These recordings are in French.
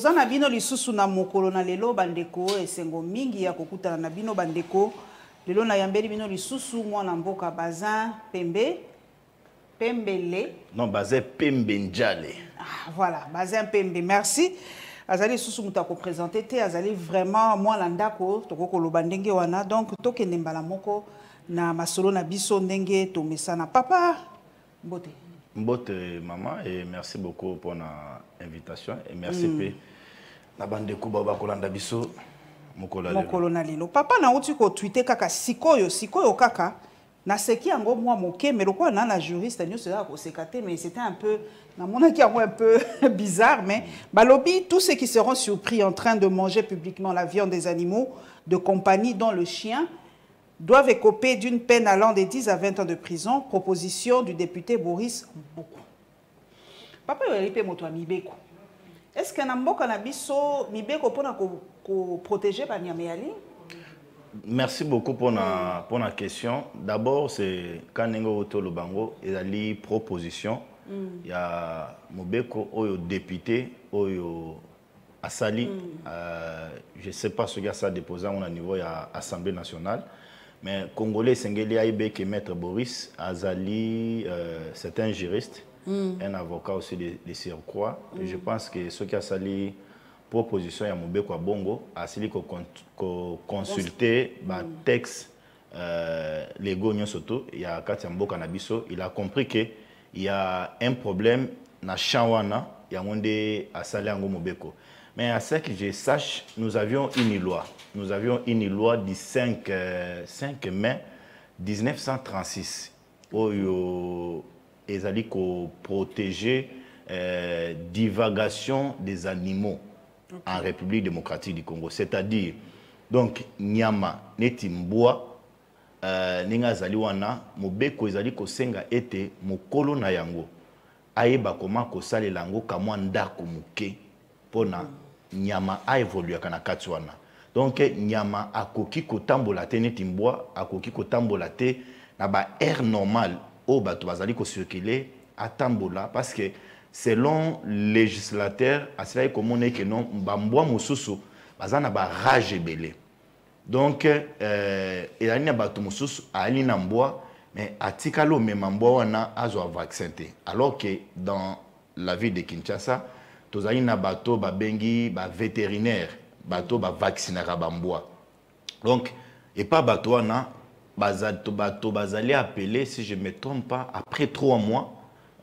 toza na bino lisusu na mokolo na lelo bandeko esengo mingi ya kokutana na bino bandeko. Lelo nayambeli bino lisusu mwana mboka bazin pembe pembele. Non baza pembe njale. Ah, voilà bazin pembe merci. Azali lisusu moto akopresente te azali vraiment mwana ndako tokoki koloba ndenge wana. Donc tokende mbala moko na masolo na biso ndenge tomesana papa mbote. Mbote mama et merci beaucoup pour na invitation et merci mm. mpe na bandeko bao bakolanda biso mokolo na lelo. Papa nauti kotwite kaka sikoyo sikoyo kaka naseki yango mwa moke mais lokola na na juriste nyonso ezaka koseka te mais c'était un peu namonaki yango un peu bizarre mais balobi tous ceux qui seront surpris en train de manger publiquement la viande des animaux de compagnie dont le chien doivent écoper d'une peine allant de 10 à 20 ans de prison proposition du député Boris Mboko papa oyali mpe moto ya mibeko est ce que na mboka na biso mibeko mpona koprotege banyama ya ligne? Merci beaucoup pour na question. D'abord c'est ka ndenge oyo toloba yango ezali proposition. Mm. ya mobeko oyo député oyo asali mm. euh, je sais pas soki asala déposé yango na niveau ya assemblée nationale. Mais congolais esengeli ayebi ke maître boris azali euh, c'est un juriste mm. un avocat aussi de, de surcroît mm. je pense que soki asali proposition ya mobeko ya bongo asili koconsulte batexte euh, légaux nyonso to ya kati ya mboka na biso il a compris que il y a un problème na champ wana yango nde asali yango mobeko. Mais à ce que je sache nous avions une loi. Nous avions une loi du 5, euh, 5 mai 1936 oyo ezali koprotéger euh, divagation des animaux okay. en République démocratique du Congo. C'est-à-dire, donc, nyama neti mbwa euh, ndenge azali wana mobeko ezali kosenga ete mokolo na yango ayeba koma kosalela yango kamwa ndako moke mpona mm. nyama aévoluaka na kati wana donc nyama akoki kotambola te neti mbwa akoki kotambola te na baaire normale oyo bato bazali kocircule atambola parce que selon législateur asilaki komona eke non bambwa mosusu baza na barage ebele donc euh, ezali na bato mosusu ayali na mbwa mais atikali omema mbwa wana azwa vaccin te alors que dans la ville de kinshasa tozali na bato babengi bavétérinaire bato bavaccinaka bambwa donc epa bato wana bazali appelé si je me trompe pas après trois mois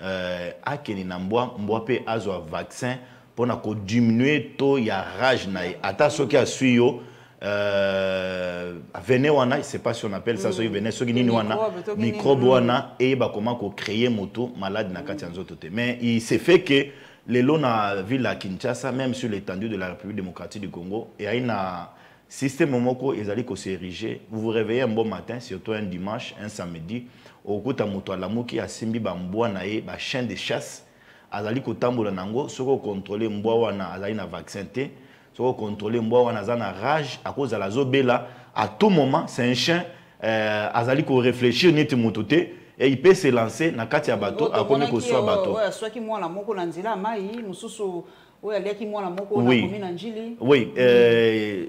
euh, akende na mbwa mbwa mpe azwa vaccin mpona kodiminue to ya rage na ye. Ata soki aswi yo euh, vene wana c'est pas si on appelle ça soki vene soki nini wana microbe wana eyeba koma kocréer moto malade na kati ya nzoto te. Mais il se fait que lelo na ville ya kinshasa même sur l'étendue de la république démocratique du congo eyai na système moko ezali koserige vous vous réveillez un bon matin surtout un dimanche un samedi okuta moto alamuki asimbi bambwa na ye bachien de chasse. Azali kotambola nango soki okontrole mbwa wana azali na vaccin te soki okontrole mbwa wana aza na rage akozala azobela à tout moment c'est un chien euh, azali koréfléchir neti moto te et il peut se lancer na kati ya bato akomi koswa bato aswaki mwana moko na nzela ya mai mosusu oyo aliaki mwana moko oyo akomi na njili. Oui euh,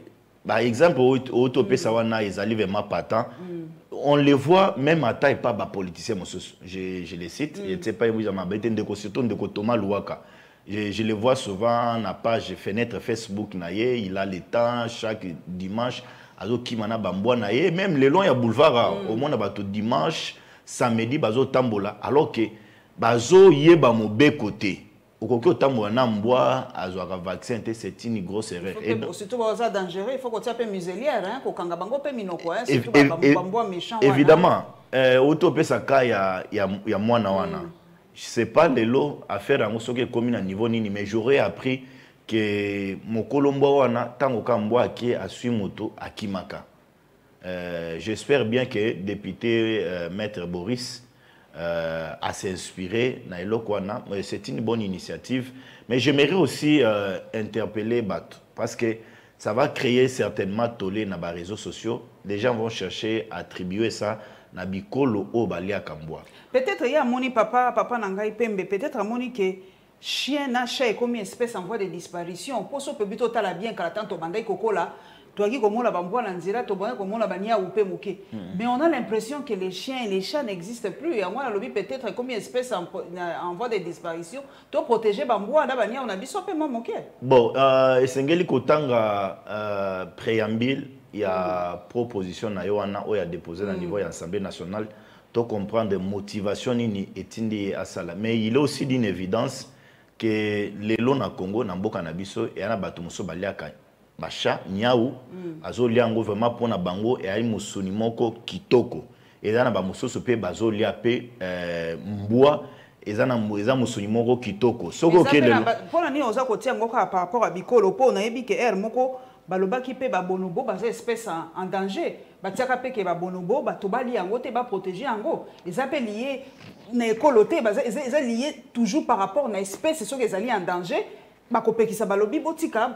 par exemple oyo topesa wana ezali vraiment patent. On les voit même à taille pas politicien je, je les cite mm. et pas oui ma bête ndeko surtout ndeko Thomas Louaka. Je, je le vois souvent na page fenêtre Facebook na ye il a le temps chaque dimanche azokima na bambwa na ye. Même le long ya boulevard mm. au moins bato dimanche samedi bazotambola alors que bazoyeba mobeko te okoki otambola na mbwa azwaka vaccin te c'est une grosse erreur. Surtout baza dangereux il faut kotia mpe muselière kokanga bango mpe minoko bambwa méchant évidemment oyo topesa ka ya, ya, ya mwana wana. Mm. je sais pas lelo affaire yango soki ekomi na niveau nini mais j'aurais appris ke mokolo mbwa wana ntango ka mbwa akie aswi moto akimaka. Euh, j'espère bien que député euh, maître boris euh, à s'inspirer. C'est une bonne initiative. Mais j'aimerais aussi euh, interpeller parce que ça va créer certainement tollé na ba réseaux sociaux. Les gens vont chercher à attribuer ça na bikolo oyo baliaka mbwa peut-être ye amoni papa papa na pembe. Peut-être amoni ke chien na chat ekomi espèce en voie de disparition. Mpo so opebi totala bien kala tant tobandaki kokola toyaki komona bambwa na nzela tobandaki komona baniau mpe moke. Mais on a l'impression que les chiens et les chats n'existent plus. Yango nalobi peut-être ekomi espèce en, en voie de disparition? To protéger bambwa na baniau na biso mpe mwa moke. Bon uh, esengeli kotanga uh, préambile ya mm. proposition na yo wana oyo adépose na mm. niveau ya assemblée nationale to comprendre motivation nini etindi ye asala. Mais il est aussi d'une évidence lelo na congo na mboka na biso eya na bato mosusu baliaka basha nyau mm. azolia yango vraiment mpona bango eyali mosuni moko kitoko. Eza na bamosusu mpe bazolia mpe eh, mbwa eza na eza mosuni moko kitoko. Soki okende mpona nini oza kotia yango kaka par rapport ya bikolo? Mpo nayebi ke aire moko balobaki mpe babonobo baza espèce en danger. Batiaka mpe ke babonobo bato balia yango te baprotege yango. Eza mpe lie na ekolo te eza lie toujours par rapport na espèce soki ezali en danger bakopekisa balobi botika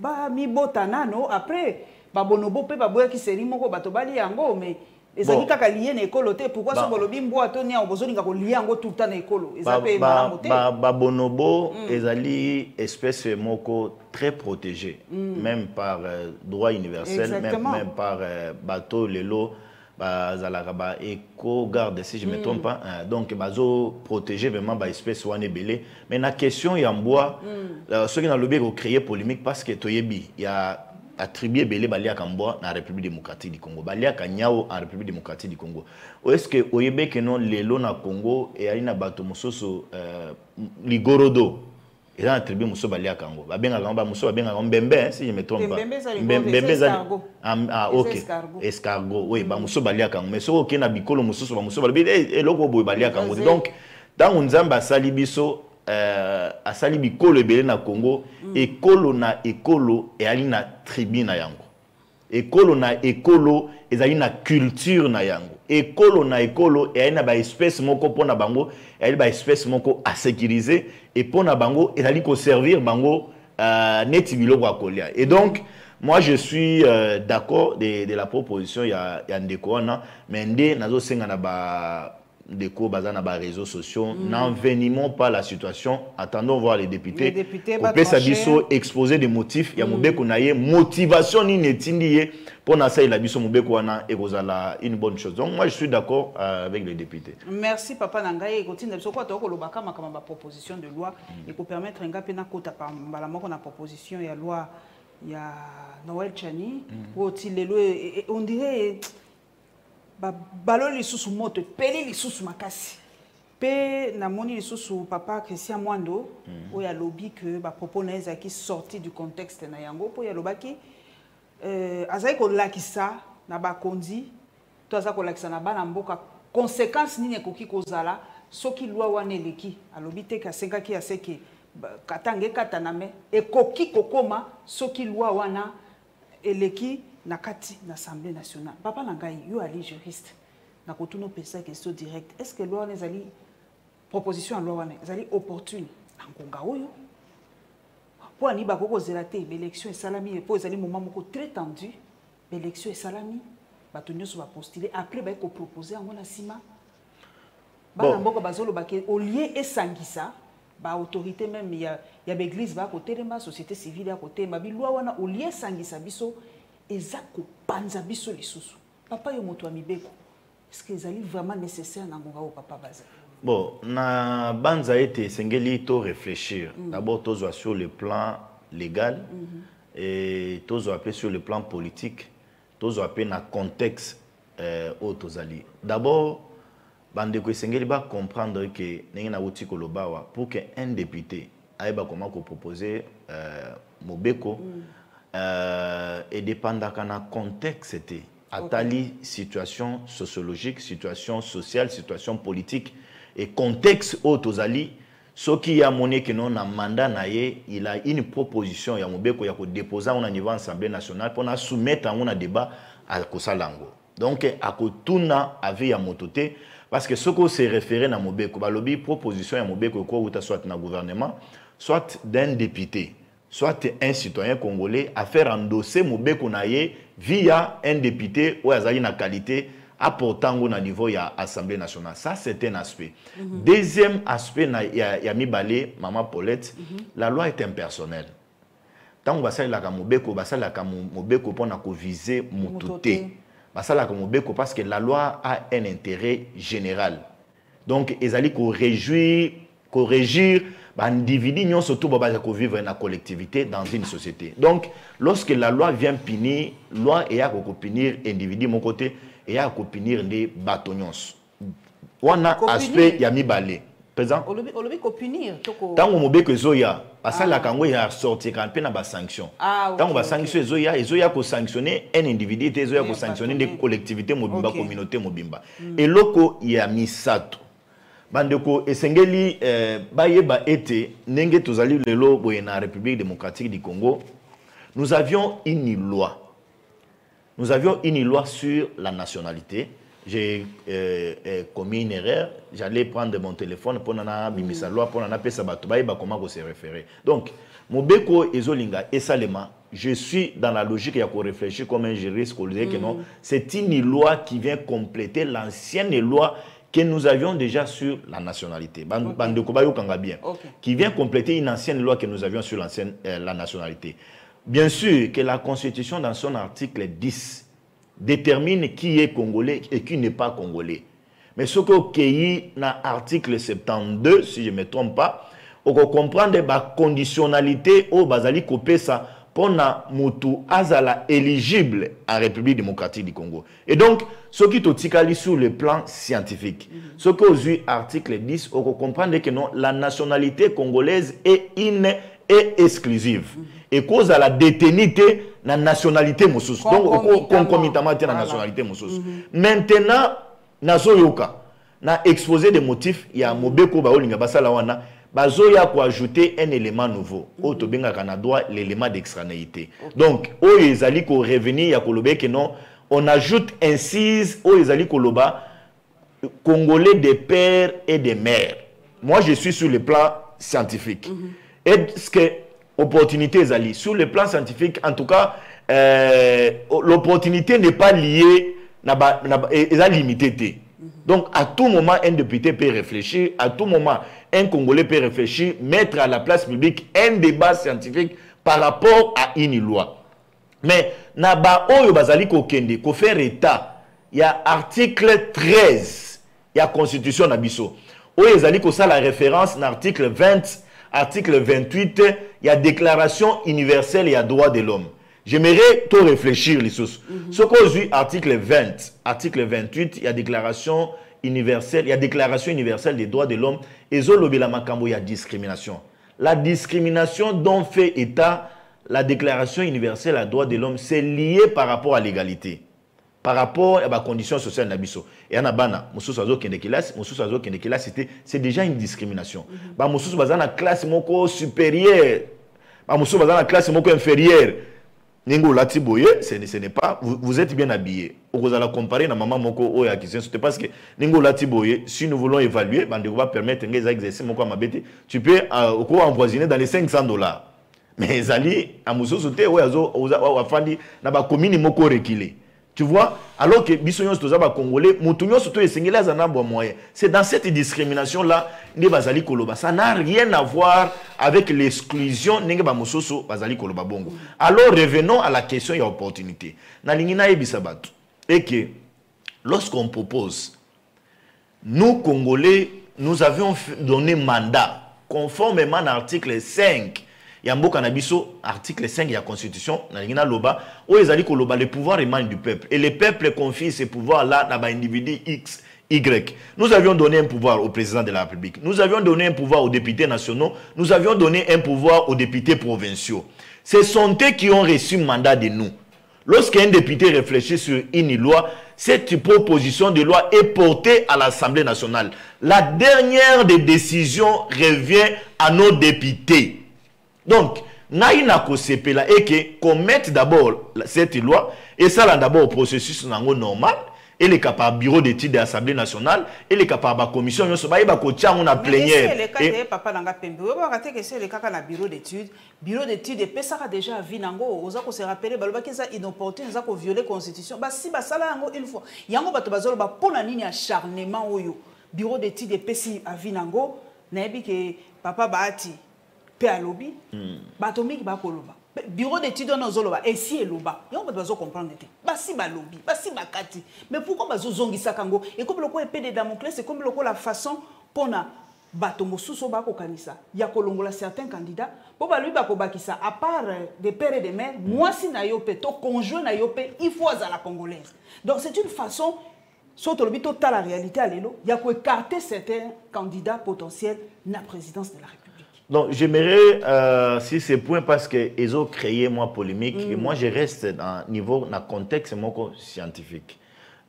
bamibota nano après babonobo mpe baboyaki seri moko bato balia yango mais ezali kaka lie na ekolo te. Pourkui so bolobi mbwa to niao bozolinga kolia yango tout temps na ekolo? Eza mpe malamu te. babonobo ezali espèce moko très protégée même par euh, droit universel même, même par euh, bato lelo bazalaka ba éco garde si je me mm. trompe pas euh, donc bazo protéger vraiment ba espèce wana ebele mais na question ya mbwa mm. euh, soki nalobi ekocréer polémique parce que toyebi ya attribué ebele baliaka mbwa na république démocratique du congo baliaka nyao en république démocratique du congo est-ce que oyebeke no lelo na congo eyali na bato mosusu euh, ligorodo eza na tribu mosusu baliaka yango babengaka yango bamosusu babengaka yango mbembe si je me trompe mbembe eza ah, ok. escargot. Oui bamosusu baliaka yango mais soki okei na bikolo mosusu bamosusu balobi eloko boye baliaka yango donc ntango nzambe asali biso uh, asali bikolo ebele na congo mm. ekolo na ekolo eyali na tribu na yango. Ekolo na ekolo ezali na culture na yango. Ekolo na ekolo eyali na baespèce moko mpo na bango eyali baespèce moko asécurise e mpo na bango ezali koservir bango uh, neti biloko ya kolia. Et donc moi je suis euh, d'accord de, de la proposition ya, ya ndeko wana mais nde nazosenga na ba ndeko baza na baréseaux sociaux. Mm. n'envenimons pas la situation. Attendons voir les députés. Kopesa biso exposé des motifs. Ya mm. mobeko na ye motivation nini etindi ye asalela biso mobeko wana ekozala une bonne chose. Donc moi je suis d'accord euh, avec les députés. Merci papa na ngai ekotinda biso kwa tokolobaka makambo baproposition de loi. Mm. ekopermettre nga mpe nakota mbala moko na proposition ya loi ya noel chani. Po ti lelo on dirait baloli lisusu moto epeli lisusu makasi. Mpe namoni lisusu papa christian mwando mm. oyo alobi ke bapropos na ye ezalaki sorti du contexte na yango mpo oyo alobaki euh, azali kolakisa na bakonzi to aza kolakisa na bana mboka conséquence nini ekoki kozala soki lwa wana eleki? Alobi te asengaki aseke katanga ekatana me ekoki kokoma soki lwa wana eleki na kati na assemblée nationale. Papa na ngai yo ali juriste. Nakotuna opesa question directe. Est ce que loi wana ezali proposition ya loi wana ezali opportune? Na ngonga oyo. Mpo ani bakoki kozela te baélection esalami. Mpo ezali moment moko très tendu baélection esalami. Bato nyonso bapostule après baye kopropose yango na nsima bana mboka bazoloba ke olie esangisa baautorité même ya, ya baeglise baya kotelema société civile ya kotelema. Bilwa wana olie esangisa biso eza kopanza biso lisusu papa yo moto ya mibeko est-ce que ezali vraiment nécessaire na ngonga oyo papa baza? Bon na banza ete esengeli to réfléchir mm. d'abord tozwa sur le plan légal mm -hmm. et tozwa mpe sur le plan politique tozwa mpe na contexte euh, oyo tozali d'abord bandeko esengeli bacomprendre ke ndenge nauti koloba awa pour que un député ayeba comment kopropose euh, mobeko mm. Euh, edépendaka na contexte te atali okay. situation sociologique situation sociale situation politique et contexte oyo tozali soki ye amoni ekeno na mandat na ye il a une proposition ya mobeko ya kodépose yango na niveau assemblée nationale mpona soumettre yango na débat akosala yango donc akotuna avis ya moto te parce que soki ose référé na mobeko balobi proposition ya mobeko ekowuta soit na gouvernement soit d'un député soit un citoyen congolais à faire endosser mobeko na ye via un député oyo azali na qualité apportant au niveau ya assemblée nationale. Ça c'est un aspect. Deuxième aspect na ya, ya mibale mama paulette la loi est impersonnelle. Ntango basalelaka mobeko basalelaka mo- mobeko mpona kovise mutu Mutu te basalaka mobeko parce que la loi a un intérêt général. Donc ezali koréjouir korégir baindividu nyonso to babaya kovivre na collectivité dans une société. Donc lorsque la loi vient punir loi eyaka kopinir individu moko te eyaka kopinir nde bato nyonso. Wana Kopunir. aspect ya mibale. Présent. Olobi olobi kopunir to ko ntango mobeko ezoya basalaka yango ya sortiraka mpe na basanction Ah, ok, ntango basanction ezoya ezoya kosanctionne un individu te ezoya Eh, kosanctionne bato, nde eh. collectivité mobimba Ok. communauté mobimba. Eloko ya misato bandeko esengeli eh, bayeba ete ndenge tozali lelo boye na république démocratique du congo nous avions une loi nous avions une loi sur la nationalité. J'ai euh, euh, commis une erreur. J'allais prendre mon téléphone pour nana bimisa loi pour nana pesa bato ba comment se référer. Donc, mobeko ezolinga esalema, je suis dans la logique ya ko réfléchir comme un juriste disait que non, c'est une loi qui vient compléter l'ancienne loi que nous avions déjà sur la nationalité. Qui vient compléter une ancienne loi que nous avions sur l'ancienne euh, la nationalité. Bien sûr que la Constitution, dans son article 10, détermine qui est congolais et qui n'est pas congolais. Mais ce que OKI, dans l'article 72, si je ne me trompe pas, on comprend la conditionnalité au Bazali Kopesa mpona moto azala éligible en république démocratique du congo. Et donc soki totikali sur le plan scientifique soki ozwi article 10 okocomprendre ke non la nationalité congolaise est ine est exclusive. Ekozala détenu te na nationalité mosusu donc okoconcomitama te na nationalité mosusu mhm. maintenant nazoyoka na exposé de motifs ya mobeko baolinga basala wana bazoya koajouter un élément nouveau oyo tobengaka na droit l'élément d'extranéité donc oyo ezali korevenir ya koloba eke non on ajoute incise oyo ezali koloba congolais des pères et des mères. Moi, je suis sur le plan scientifique. Est-ce que opportunité ezali sur le plan scientifique, en tout cas, euh, l'opportunité n'est pas liée, na ba- na ba- e- eza limité te. Donc, à tout moment, un député peut réfléchir, à tout moment, un Congolais peut réfléchir, mettre à la place publique un débat scientifique par rapport à une loi. Mais na ba oyo bazali kokende ko faire état ya article 13 ya constitution na biso oyo ezali kosala référence na article 20 article 28 ya déclaration universelle ya droit de l'homme j'aimerais to réfléchir lisusu soki ozwi article 20 article 28 ya déclaration universelle ya déclaration universelle des droits de l'homme ezolobela makambo ya discrimination la discrimination dont fait état la déclaration universelle des droits de l'homme, c'est lié par rapport à l'égalité. Par rapport à la condition sociale na biso. Et en bana, mususu azo kende classe, mususu azo kende classe, c'était c'est déjà une discrimination. Ba mususu bazana classe moko supérieure. Mususu bazana classe moko inférieure. Lati boye, ce n'est pas vous, êtes bien habillé. Vous allez comparer na maman moko o ya kisien, c'est parce que ningo lati si nous voulons évaluer, bande va permettre exercice moko mabete, tu peux euh, dans les 500 dollars. mais ezali na mosusu te oyo azo- oza- oyo afandi na bakomini moko rekile tu vois alors que biso nyonso toza bacongolais motu nyonso to esengeli aza na bwa moyen. C'est dans cette discrimination là nde bazali koloba. Ça n'a rien à voir avec l'exclusion ndenge bamosusu bazali koloba bongo. Alors revenons à la question ya opportunité. Nalingi nayebisa bato eke lorsqu'on propose nous, Congolais, nous avions donné mandat, conformément à l'article 5. Yambo Kanabiso, article 5 de la Constitution, Nalingina Loba, où ils allaient Loba, le pouvoir émane du peuple. Et le peuple confie ces pouvoirs-là dans un individu X, Y. Nous avions donné un pouvoir au président de la République. Nous avions donné un pouvoir aux députés nationaux. Nous avions donné un pouvoir aux députés provinciaux. Ce sont eux qui ont reçu mandat de nous. Lorsqu'un député réfléchit sur une loi, cette proposition de loi est portée à l'Assemblée nationale. La dernière des décisions revient à nos députés. Donc, naïna kosepela et que qu'on mette d'abord cette loi et ça là d'abord au processus nango normal. Eleka par bureau d'étude ya assemblée nationale eleka par bacommission nyonso bayeba kotia yango na plénière eleka te papa na nga pembe oyebaka te kesi elekaka na bureau d'étude bureau d'étude epesaka déjà avi nango oza kose rappele balobaki eza inopportune eza koviole constitution. Basi basala yango une fois. Yango bato bazoloba mpo na nini acharnement oyo? Bureau d'étude epesi avi nango nayebi ke papa baati mpe alobi bato mingi bakoloba. Bureau d'étude wana ozoloba esi eloba. Yango bato bazocomprendre te. Basi balobi basi bakati. Mais pourquoi bazozongisaka yango? Ekomi lokola epe de damocles ekomi lokola façon mpona bato mosusu oyo bakokanisa ya kolongola certains candidats mpo balobi bakobakisa à part euh, de père et de mère mwasi na yo mpe to conjoint na yo il faut azala congolaise. Donc c'est une façon so tolobi totala réalité ya lelo ya koécarte certains candidats potentiels na présidence de la république Donc, j'aimerais, euh, sur ces points, parce qu'ils ont créé, moi, polémique, et moi, je reste dans niveau, dans contexte mon scientifique.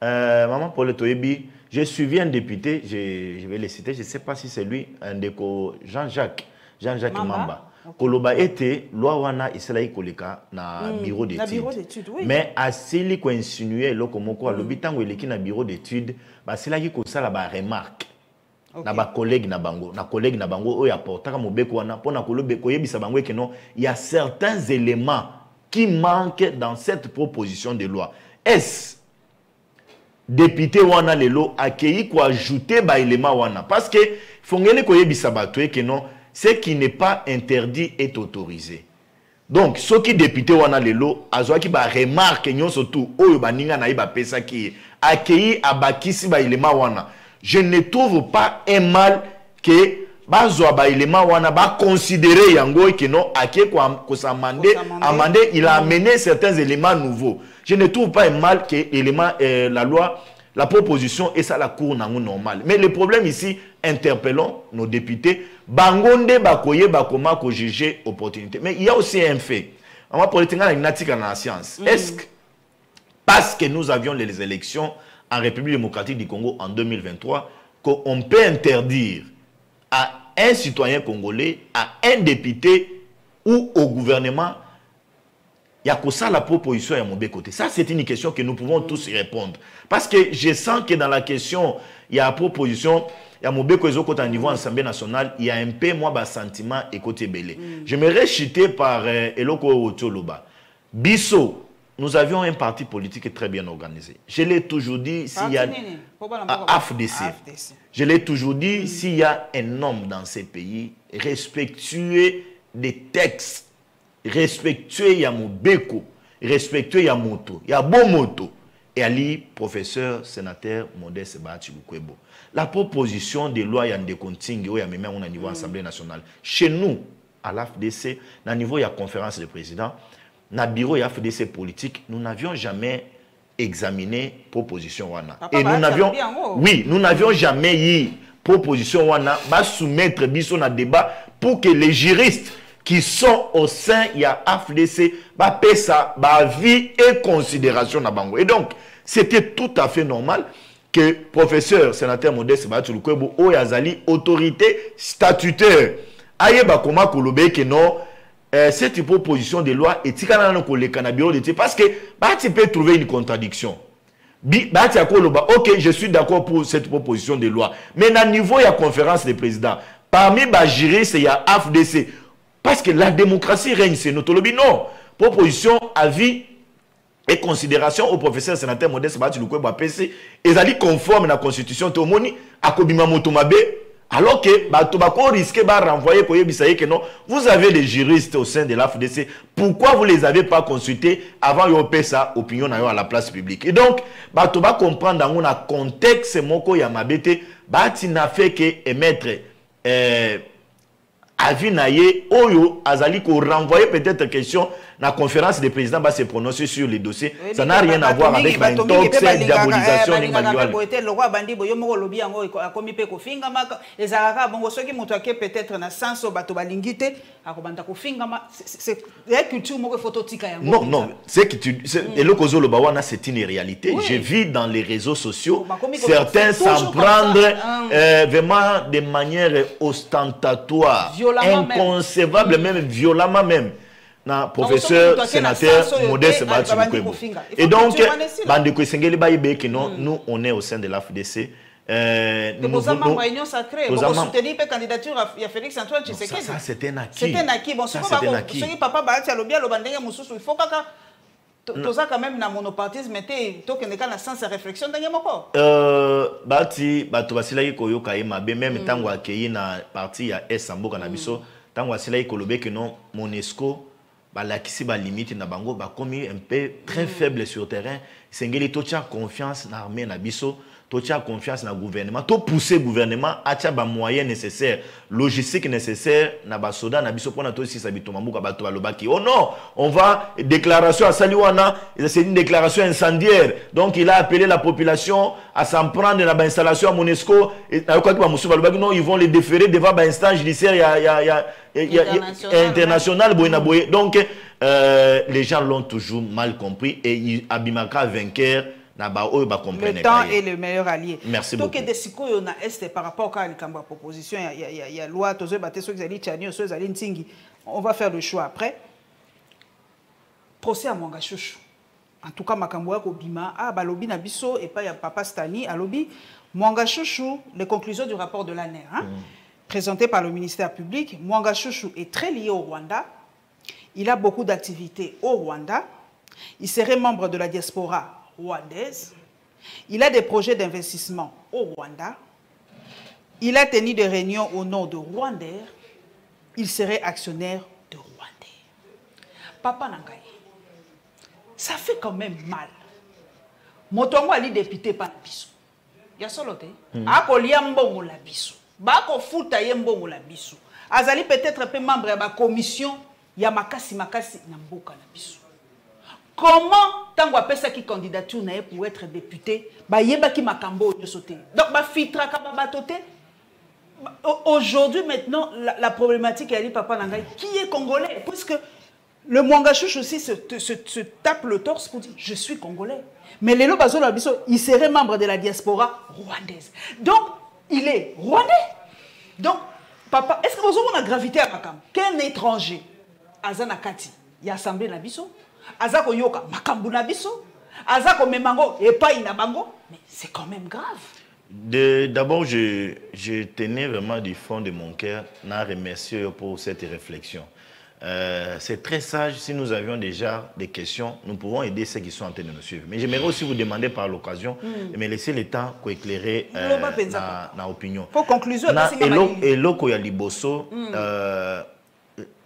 Euh, Maman Paul Toyebi, j'ai suivi un député, je, je, vais le citer, je ne sais pas si c'est lui, un déco, Jean-Jacques, Jean-Jacques Mamba. Mamba. Okay. koloba ete loi wana esalaki koleka na mm, bureau d'étude oui. mais asili koinsinue eloko moko alobi ntango eleki na bureau d'étude basilaki kosala baremarque okay. na bakolege na bango na kolege na bango oyo aportaka mobeko wana mpona koyebisa bango eke non il y a certains éléments qui manquent dans cette proposition de loi. Est député wana lelo akei koajoute baélément wana? Parce que fongeli koyebisa bato eke non ce qui n'est pas interdit est autorisé. Donc soki député wana lelo azwaki baremarke nyonso tu oyo baninga na ye bapesaki ye akei abakisi baélément wana je ne trouve pas un mal que bazwa baélément wana baconsidere yango ke non kosamande amande il a amené certains éléments nouveaux. Je ne trouve pas un mal que élément euh, la loi la proposition et ça la cour nango normal. Mais le problème ici interpellons nos députés. Bango nde bakoyeba koma kojuge opportunité. Mais il y a aussi un fait. Politika na natika na science. Mm. est-ce que parce que nous avions les élections en République démocratique du Congo en 2023 qu'on peut interdire à un citoyen congolais, à un député ou au gouvernement, il y a que ça la proposition à mon côté. Ça, c'est une question que nous pouvons tous y répondre. Parce que je sens que dans la question, il y a la proposition, il y a mon côté au niveau Assemblée nationale, il y a un peu moins de sentiment et côté belé. Mm. Je me réchité par euh, Eloko Otoloba. Bisso, nous avions un parti politique très bien organisé. Je l'ai toujours dit, s'il y a... AFDC. Je l'ai toujours dit, mm. s'il y a un homme dans ces pays respectueux des textes, respectueux Yamubeko, respectueux Yamoto, Yabomoto, et Ali, professeur, sénateur Modeste Bachi Bukwebo. La proposition de loi Yande Konting, au niveau mm. Assemblée nationale, chez nous, à l'AFDC, au niveau de la conférence des présidents, na bureau ya FDC politique, nous n'avions jamais examiné proposition wana. Et nous n'avions oui, nous n'avions jamais eu proposition wana va soumettre biso na débat pour que les juristes qui sont au sein ya FDC ba pesa ba vie et considération na bango. Et donc, c'était tout à fait normal que professeur sénateur Modeste Batulukwebo Oyazali autorité statutaire ayeba koma kolobe que non euh, cette proposition de loi na bureau d'étude parce que bati peut trouver une contradiction. Ok je suis d'accord pour cette proposition de loi. Mais na niveau ya conférence des présidents parmi bajuriste ya afdc parce que la démocratie règne c'est notre lobby. Non. Proposition avis et considération au professeur sénateur modeste bati lukwebo apesi ezali conforme na constitution te omoni akobima moto mabe alors que bato risqué ba renvoyer koyebisa ye que non? Vous avez des juristes au sein de l'AFDC pourquoi vous les avez pas consultés avant yo pesa opinion na yo à la place publique? Et donc bato ba comprendre dans un contexte moko ya mabete bati na fait que émettre euh, avis na ye oyo azali ko renvoyer peut-être question la conférence des présidents va se prononcer sur les dossiers oui, ça n'a rien à voir avec la diabolisation le roi bandi boyo moko lobi yango akomi pe kofingama ezalaka bongo soki moto ake peut-être na sens bato balingi te akobanda kofingama c'est la culture moko photo tika yango non non c'est que tu eloko ozoloba wana c'est une réalité je vis dans les réseaux sociaux certains s'en prendre euh, vraiment de manière ostentatoire inconcevable même violemment même na professeur sénateur modeste bati lukwebo et donc bandeko esengeli bayeba eke non mm. nous on est au sein de l'afdc euh, nous, nous, nous, réunion sacrée pour soutenir la candidature à Félix Antoine Tshisekedi. Ça, ça c'était un acquis. C'était un acquis. Bon, acquis. Si papa Bahati a lobby, il faut kaka toza quand même na monopartisme te tokendeka na sens ya réflexion ndenge moko euh, bati bato basilaki koyoka ye mabe meme ntango mm. akei na parti ya es ya mboka na biso ntango asilaki koloba eke non monesco balakisi balimite na bango bakomi un peu très mm. faible sur terrain esengeli totya confiance na armée na biso? Totia confiance na gouvernement. Pousser gouvernement atia moyens nécessaires logistique nécessaire na basoda na biso mpona tosisa bitoma mbuka bato balobaki. Oh non on va déclaration asali wana c'est une déclaration incendiaire. Donc il a appelé la population à s'en prendre na bainstallation ya monesco. Nayokaki bamosusu balobaki non ils vont les déférer devant bainstance judiciaire ya, ya, ya, international boye na boye. Donc euh, les gens l'ont toujours mal compris et abimaka vainqueur le temps est le meilleur allié. Merci beaucoup. Toke de sikoyo na este par rapport à likambo ya proposition ya, ya, ya, loi tozoyeba te soki ezali tiani soki ezali ntingi. On va faire le choix après. Procès ya mwanga en tout cas makambo ya kobima ah balobi na biso epai ya papa stani alobi. Mwanga les conclusions du rapport de l'ANER hein, mm. présenté par le ministère public. Mwanga est très lié au Rwanda. Il a beaucoup d'activités au Rwanda. Il serait membre de la diaspora rwandaise. Il a des projets d'investissement au Rwanda. Il a tenu des réunions au nom de Rwandais. Il serait actionnaire de Rwandais. Papa Nangaï, ça fait quand même mal. motongo ali député pa na biso ya solo te mm. akolia mbongo la biso bakofuta ye mbongo la biso azali peut-être mpe membre ya bakommission ya makasi makasi na mboka na biso comment ntango apesaki candidature na ye pour être député bayebaki makambo oyo nyonso te. Donc bafitraka babato te. Aujourd'hui maintenant la, la problématique eyali papa na ngai. Qui est congolais? Puisque le mwanga chouche aussi se, tape le torse pour dire je suis congolais. Mais lelo bazoloba biso il serait membre de la diaspora rwandaise. Donc il est rwandais. Donc papa est ce que bozomona gravité ya makambo qu'un étranger? Aza na kati. Ya assemblée na biso aza koyoka makambo na biso aza komema epai na bango mais c'est quand même grave D'abord, je, je tenais vraiment du fond de mon cœur à remercier pour cette réflexion. Euh, c'est très sage. Si nous avions déjà des questions, nous pouvons aider ceux qui sont en train de nous suivre. Mais j'aimerais aussi vous demander par l'occasion mm. de me laisser le temps pour éclairer euh, na, opinion. Pour conclusion, et l'eau, y a liboso, mm. euh,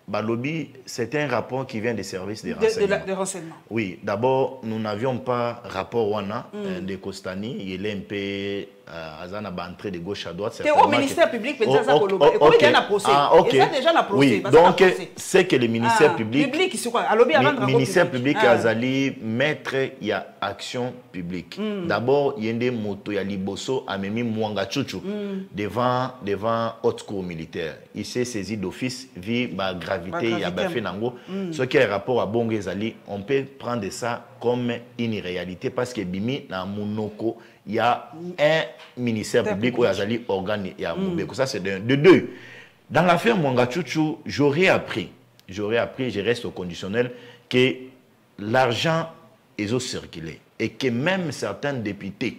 Balobi, c'est un rapport qui vient des services de, renseignement. De, renseignement. Oui, d'abord, nous n'avions pas rapport Wana mm. euh, de Costani. Il est un peu euh, azana entrée de gauche à droite c'est au ministère public peut ça koloba et comment il y a procès? Ah, et déjà na procès oui donc c'est que le ministère ah, public public c'est quoi? Avant ministère public ah. azali mettre il y a action publique mm. d'abord yende moto ya liboso amemi mwanga chuchu mm. devant devant haute cour militaire il s'est saisi d'office vu ba gravité ya ba fait nango ce qui est rapport à ezali on peut prendre ça comme une réalité parce que bimi na monoko il y a un ministère public où il y a des organes et mm. Ça, c'est de, de deux. Dans l'affaire Mwangachuchu, j'aurais appris, j'aurais appris, je reste au conditionnel, que l'argent est circulé et que même certains députés,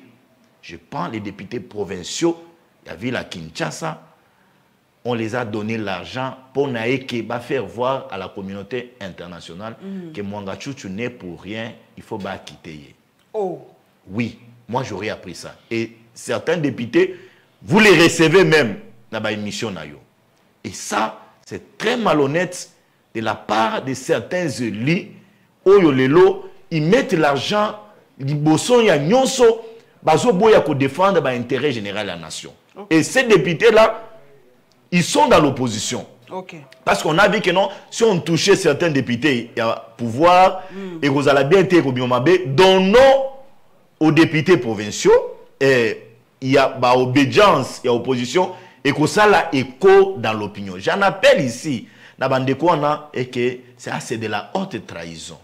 je prends les députés provinciaux, la ville à Kinshasa, on les a donné l'argent pour faire voir à la communauté internationale mm. que Mwangachuchu n'est pour rien, il faut pas quitter. Oh. Oui, moi, j'aurais appris ça. Et certains députés, vous les recevez même dans la émission. Et ça, c'est très malhonnête de la part de certains élus. Ils mettent l'argent, ils bossent, ils nyonso, bazo boya ko défendre l'intérêt général de la nation. Et ces députés-là, ils sont dans l'opposition. Parce qu'on a vu que non, si on touchait certains députés, il y a pouvoir, mm. et vous allez bien être donnons aux députés provinciaux, et il y a bah, obédience, il y a opposition, et que ça a écho dans l'opinion. J'en appelle ici, et que c'est de la haute trahison.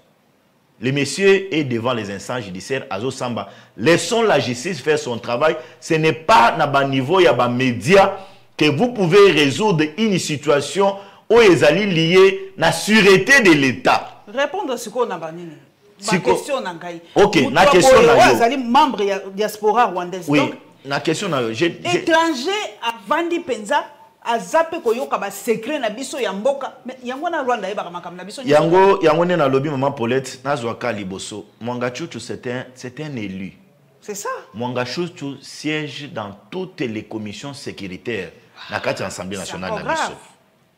Le monsieur est devant les instances judiciaires, Azo Samba. Laissons la justice faire son travail. Ce n'est pas à niveau, il y a des médias que vous pouvez résoudre une situation oyo ezali lié na sûreté de l'état. Répondre sikoyo na banini Siko- question na ngai Ok, na question na oyo yo. azali membre ya diaspora rwandaise. Oui na question na yo étranger avandi mpe koyoka basekret na biso ya mboka. Yango na rwanda ayebaka makambo na biso yango yango nde nalobi mama paulette nazwaka liboso. Mwanga chuchu c'est un, c'est un élu. C'est ça. Mwanga chuchu siège dans toutes les commissions sécuritaires na kati ya assemblée nationale na biso.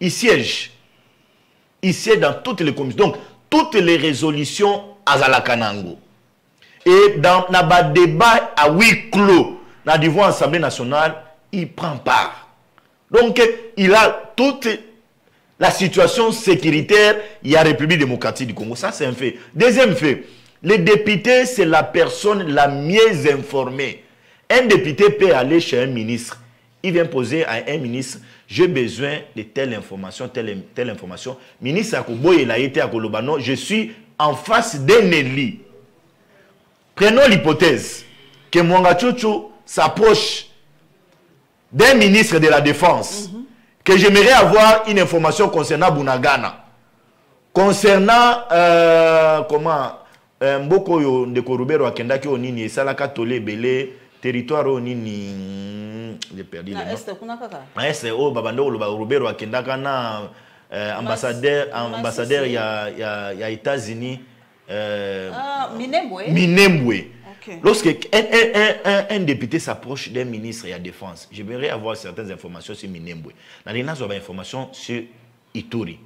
il siège. Il siège dans toutes les commissions donc toutes les résolutions azalaka nango. Et dans na badébat à huis clos na devant assemblée nationale il prend part. Donc il a toute la situation sécuritaire il y a République démocratique du Congo. Ça c'est un fait. Deuxième fait le député c'est la personne la mieux informée. Un député peut aller chez un ministre il vient poser à un ministre j'ai besoin de telle information telle, telle information. Ministre akoboyela ye te akoloba non je suis en face d'un élu. Prenons l'hypothèse que Mwanga s'approche d'un ministre de la Défense, que j'aimerais avoir une information concernant Bunagana, concernant, euh, comment, euh, mboko yo ndeko Rubero akendaki o nini esalaka tole ebele territoire oyo nini? J'ai perdu le na nom este oyo babanda koloba Rubero akendaka na euh, ambassadeur ambassadeur ya, ya, ya États-Unis euh, Ah, minembwe Minembwe. Ok. Lorsque un, un- un- un- député s'approche d'un ministre et la défense, j'aimerais avoir certaines informations sur Minembwe. Dans les nations, informations sur Ituri.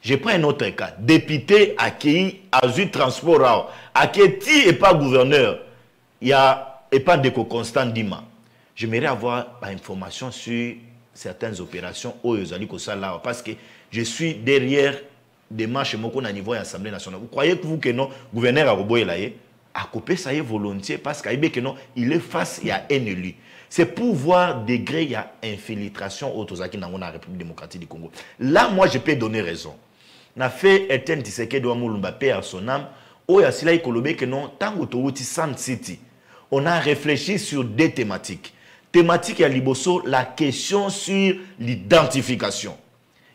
Je prends un autre cas. Député accueilli à Transport, accueilli et pas gouverneur, il y a et pas de constant Dima. J'aimerais avoir bah, information sur certaines opérations au Yozali Kosala parce que je suis derrière des moko na niveau de l'Assemblée nationale. Vous croyez que vous que non, gouverneur Aroboye là, a coupé ça y est volontiers parce qu'il que non, il est face à un élu. C'est pour voir degré il y a infiltration au Tozaki dans la République démocratique du Congo. Là, moi, je peux donner raison. Na fait Etienne Tshisekedi wa Mulumba paix à son âme. Oyo asila ikolobe que non, tango touti Sun City. On a réfléchi sur deux thématiques. Thématique ya liboso, la question sur l'identification.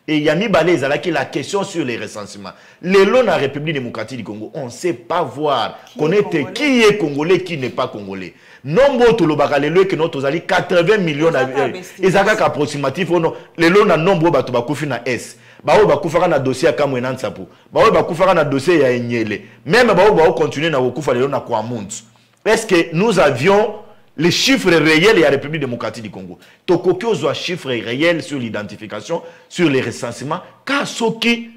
Et Yami Balé ezalaki la question sur les recensements. Les lots dans la République démocratique du Congo, on ne sait pas voir, Qui est connaître Congolais? qui est Congolais, qui n'est pas Congolais. Nombre de lobaka lelo que notre ozali 80 millions Ezaka na bestimation. ezaka approximatif ono lelo na nombre bato bakufi na S. Baoyo bakufaka na dossier ya kamwe na nsapu. Baoyo bakufaka na dossier ya Enyele. Même baoyo bao continuer na kokufa lelo na kwa muntu. Est-ce que nous avions les chiffres réels de la République démocratique du Congo? Tokoki ozwa chiffres réels sur l'identification sur les recensements. Car soki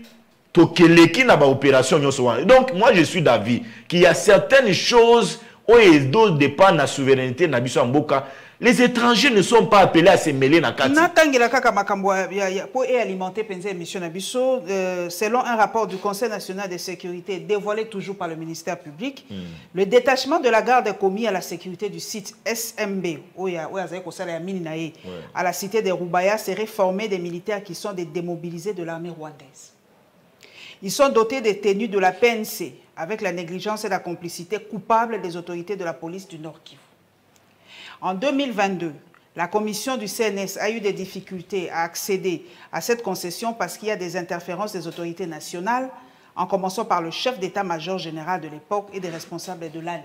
tokeleki na baopération donc moi je suis d'avis qu'il y a certaines choses oyo dépend na souveraineté na biso ya mboka les étrangers ne sont pas appelés à se mêler na kati. Natangela kaka makambo po ealimenter mpenza émission na biso euh, selon un rapport du conseil national de sécurité dévoilé toujours par le ministère public le détachement de la garde commis à la sécurité du site smb oyo ya- oyo azali kosala ya mini na ye à la cité de rubaya serait formé des militaires qui sont des démobilisés de l'armée rwandaise. Ils sont dotés des tenues de la PNC avec la négligence et la complicité coupable des autorités de la police du Nord Kivu. En 2022, la commission du CNS a eu des difficultés à accéder à cette concession parce qu'il y a des interférences des autorités nationales, en commençant par le chef d'état-major général de l'époque et des responsables de l'ANER.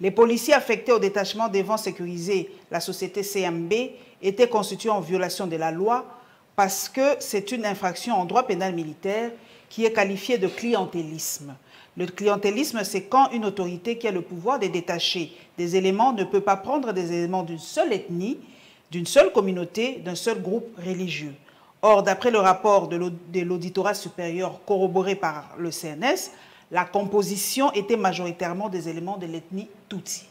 Les policiers affectés au détachement devant sécuriser la société CMB étaient constitués en violation de la loi parce que c'est une infraction en droit pénal militaire qui est qualifiée de clientélisme. Le clientélisme, c'est quand une autorité qui a le pouvoir de détacher des éléments ne peut pas prendre des éléments d'une seule ethnie, d'une seule communauté, d'un seul groupe religieux. Or, d'après le rapport de l'aud- de l'auditorat supérieur corroboré par le CNS, la composition était majoritairement des éléments de l'ethnie Tutsi.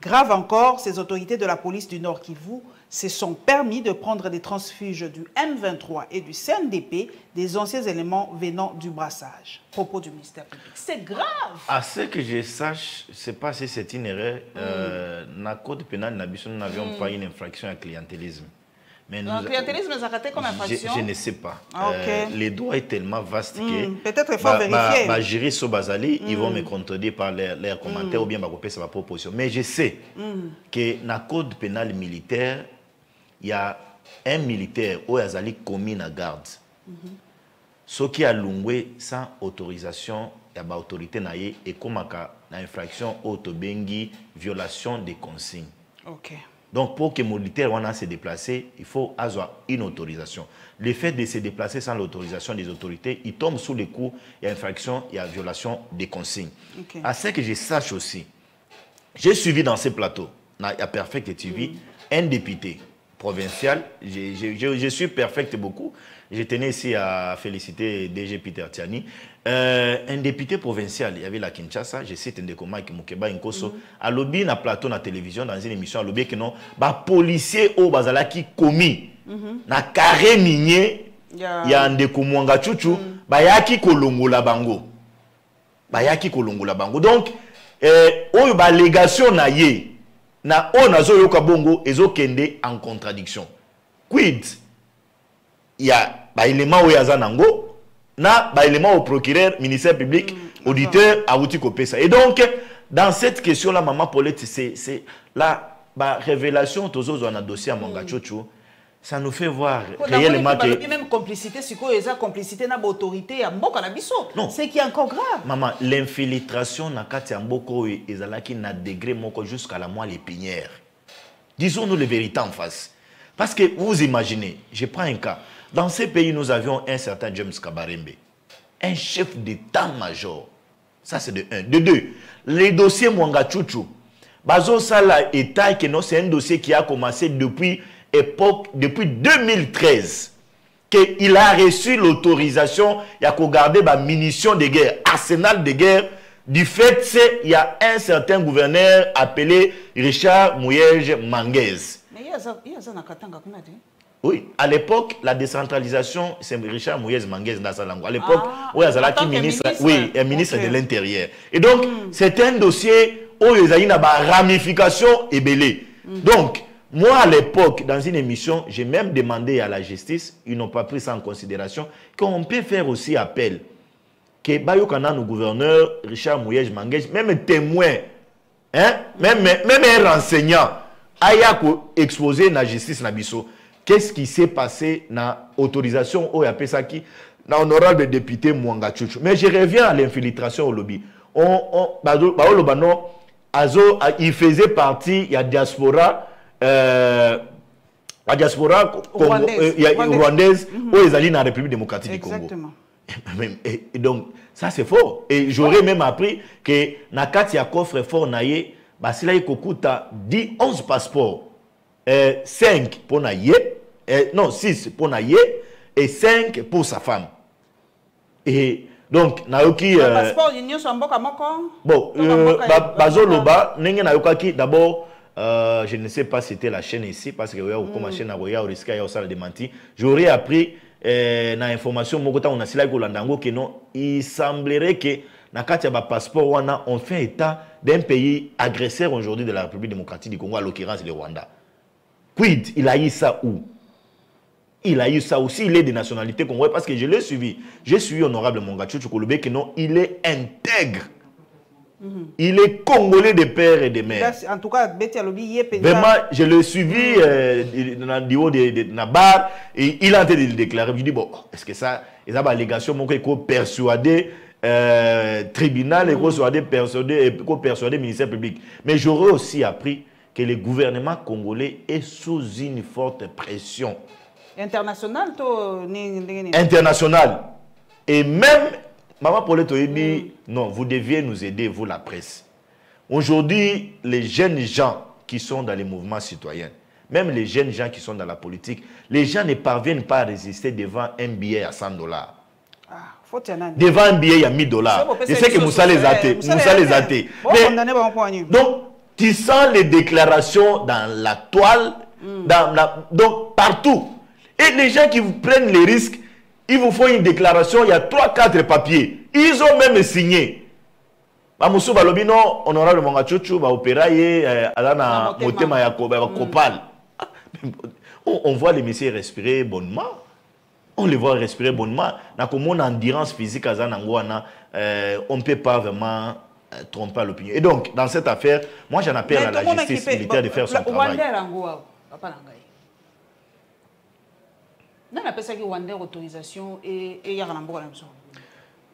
Grave encore, ces autorités de la police du Nord Kivu se sont permis de prendre des transfuges du M23 et du CNDP, des anciens éléments venant du brassage. Propos du ministère public. C'est grave À ce que je sache, je ne sais pas si c'est une erreur. Euh, na code pénal, na biso, nous n'avions pas une infraction à clientélisme. Mais nous, Le clientélisme est raté comme je, infraction je ne sais pas. Ah, ok. Euh, les droits est tellement vaste que. Hmm, peut-être il faut vérifier. Bah, gérer ce bazali, ils vont me contredire par leurs leurs commentaires ou bien bah, sa proposition. Mais je sais que dans le code pénal militaire, il y a un militaire oyo azali commis na garde. Soki alungwe sans autorisation ya baautorité na ye ekomaka na infraction oyo tobengi violation des consignes. Donc pour que militaire wana se déplacer il faut avoir une autorisation. Le fait de se déplacer sans l'autorisation des autorités il tombe sous le coup il y a infraction il y a violation des consignes. Ok. à ce que je sache aussi j'ai suivi dans ces plateaux na- à Perfect TV un député provincial. Je, je- je- je suis Perfect beaucoup. Je tenais ici à féliciter DG Peter Tiani. Euh, un député provincial il y avait la Kinshasa. Je cite Ndeko Mike Mukeba Nkoso. À lobby na plateau na télévision dans une émission à lobby que non ba policier au bazalaki commis. Na carré minier Ya- ya ndeko mwanga chuchu bayaki kolongola bango. Bayaki kolongola bango. Donc eh, oyo balégation na ye na oyo nazoyoka bongo ezokende en contradiction. Quid ya baelema oyo aza nango na baelema au procureur ministère public auditeur awuti kopesa. Et donc dans cette question là maman paulette c'est la barévélation tozozwa na dossier ya mwanga chuchu ça nous fait voir réellement que balobi même complicité sikoyo eza complicité na baautorité ya mboka na biso Non. ce qui est encore grave Maman, l'infiltration na kati ya mboka oyo ezalaki na degré moko jusqu'à la moelle épinière. Disons-nous les vérités en face. Parce que vous imaginez, je prends un cas. Dans ces pays, nous avions un certain James Kabarembe, un chef d'état-major. Ça, c'est de un. De deux, les dossiers Mwanga Chuchu. Bazo Sala non, c'est un dossier qui a commencé depuis époque, depuis 2013 qu'il a reçu l'autorisation il y a garder ma munitions de guerre, arsenal de guerre. Du fait, c'est il y a un certain gouverneur appelé Richard Mouyege Manguez. Oui, à l'époque, la décentralisation, c'est Richard Mouyez Manguez Nassalango. À l'époque, Ah, oui, Azalaki ministre, ministre. oui, un ministre de l'Intérieur. Et donc, c'est un dossier où il y a une ramification et belé. Donc, moi, à l'époque, dans une émission, j'ai même demandé à la justice, ils n'ont pas pris ça en considération, qu'on peut faire aussi appel que Bayokana, nos gouverneurs, Richard Mouyej Manguez, même témoin, hein, même, même un renseignant, aya exposé na justice na biso. Qu'est-ce qui s'est passé na autorisation au Yapesaki, na honorable député Mwanga Chuchu. Mais je reviens à l'infiltration au lobby. Il faisait partie, il y a diaspora, euh, la diaspora Congo- Rwandaise. euh, il y a- Rwandaise. rwandaise, où ils allaient dans la République démocratique du Congo. exactement Et, et donc, ça c'est fort. Et j'aurais même appris que na kati ya coffre fort na ye, basila kokuta 10, 11 passeports. Euh, 5 pour na ye, euh, non, 6 pour na ye, et 5 pour sa femme. Et donc, nayoki... euh, passeport nyonso ya mboka moko? Bon, euh, bazoloba nayokaki d'abord euh, je ne sais pas si c'était la chaîne ici parce que oya kokoma chaîne na koya orisque ya osala démenti j'aurais appris euh, na information ke non il semblerait que na kati ya wana on fait état d'un pays agresseur aujourd'hui de la république démocratique du congo à l'occurrence le rwanda quid? Il a eu ça où? Il a eu ça aussi, il est de nationalité congolaise parce que je l'ai suivi. J'ai suivi honorable Mongacho Tchoukolobé que non, il est intègre. Il est congolais de père et de mère. En tout cas Vraiment, je l'ai suivi euh, dans le haut de, barre et il a en train de le déclarer. Je dis, bon, est-ce que ça, ils ont une allégation, mon qu'on persuader euh, tribunal et persuader, et qu'on persuader ministère public. Mais j'aurais aussi appris que le gouvernement congolais est sous une forte pression international to ni ndenge nini international. Et même, Maman Paulette dit, non, vous deviez nous aider, vous la presse. Aujourd'hui, les jeunes gens qui sont dans les mouvements citoyens, même les jeunes gens qui sont dans la politique, les gens ne parviennent pas à résister devant un billet à 100 dollars. ah Devant un billet, il y a 1000 dollars. Je sais que Moussa les a. Moussa les a Donc, tu sens les déclarations dans la toile, dans la, donc partout. Et les gens qui vous prennent les risques, ils vous font une déclaration, il y a 3-4 papiers. Ils ont même signé. bamosusu balobi no honorable monga chuchu baopéra ye eh, aza na Na motema. ya ko- ya kopal Ah, on, voit les messieurs respirer bonnement. On les voit respirer bonnement. Nakomona endurance physique aza nango wana euh, on ne peut pas vraiment euh, tromper à l'opinion. Et donc dans cette affaire moi j'en appelle à la justice militaire de faire son travail rwanda yango awa papa na ngai nani apesaki rwandais autorisation eyaka na mboka na biso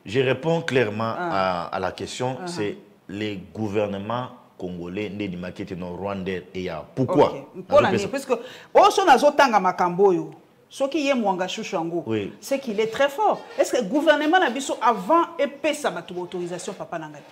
Je réponds clairement à, à la question. C'est les gouvernements congolais, nde dimaki ete non rwandais et ya. Pourquoi? Mpona nini Nazopesa- puisque oyo so nazotanga makambo oyo soki ye mwanga shushu yango Oui. c'est qu'il est très fort. Est ce que gouvernement na biso avant epesa bato baautorisation papa na ngai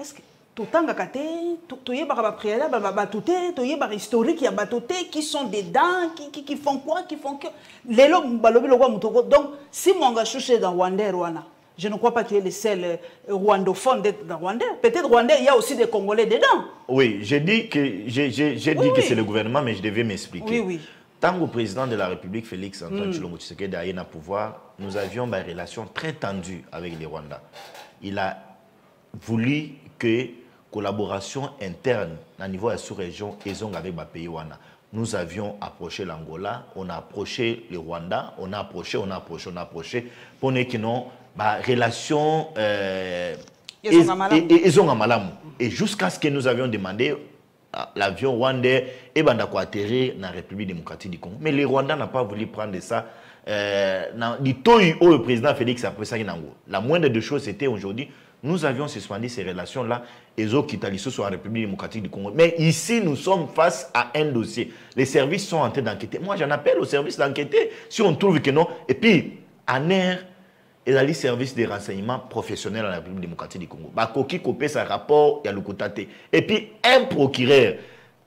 est ce que totangaka te to- toyebaka bapréalable ya bato te toyebaka historique ya bato te qui sont dedans qui, qui, qui font quoi qui font que lelo balobi lokwa donc si mwanga shushu est dans rwandais wana je ne crois pas qu'il est le seul euh, rwandophone d'être dans rwandais peut-être rwandais il y a aussi des congolais dedans Oui, j'ai dit que, j'ai, Oui, dit que oui. c'est le gouvernement, mais je devais m'expliquer. Oui, oui. Tant que président de la République, Félix Antoine Chilombo Tshisekedi a eu le pouvoir, nous avions des relations très tendues avec les Rwandais. Il a voulu que collaboration interne au niveau de la sous-région et avec les pays Rwanda. Nous avions approché l'Angola, on a approché le Rwanda, on a approché, on a approché, on a approché, pour que non, bah, relation euh, Ezonga malamu. et- jusqu'à ce que nous avions demandé à l'avion rwandais et bandako atterrir dans la République démocratique du Congo. Mais les Rwandais n'ont pas voulu prendre ça. Euh, le président Félix a pris ça. La moindre des choses, c'était aujourd'hui, nous avions suspendu ces relations-là et étaient sur la République démocratique du Congo. Mais ici, nous sommes face à un dossier. Les services sont en train d'enquêter. Moi, j'en appelle aux services d'enquêter si on trouve que non. Et puis, en air, ezali service de renseignement professionnel à la République démocratique du Congo bakoki kopesa rapport ya lokuta te et puis un procureur